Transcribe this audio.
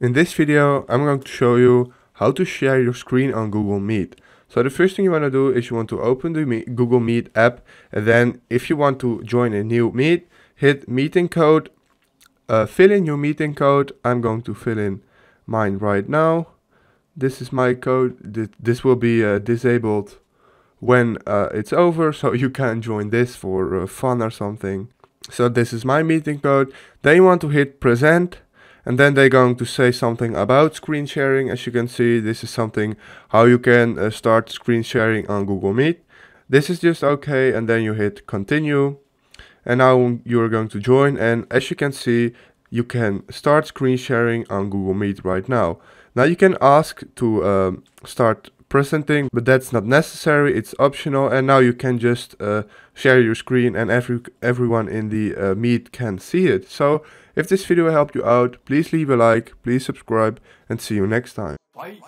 In this video, I'm going to show you how to share your screen on Google Meet. So the first thing you want to do is you want to open the Google Meet app and then if you want to join a new Meet, hit meeting code, uh, fill in your meeting code. I'm going to fill in mine right now. This is my code. This will be uh, disabled when uh, it's over so you can join this for uh, fun or something. So this is my meeting code. Then you want to hit present and then they're going to say something about screen sharing. As you can see this is something how you can uh, start screen sharing on Google Meet. This is just okay and then you hit continue. And now you're going to join and as you can see you can start screen sharing on Google Meet right now. Now you can ask to um, start presenting but that's not necessary it's optional and now you can just uh, share your screen and every everyone in the uh, meet can see it so if this video helped you out please leave a like please subscribe and see you next time Bye.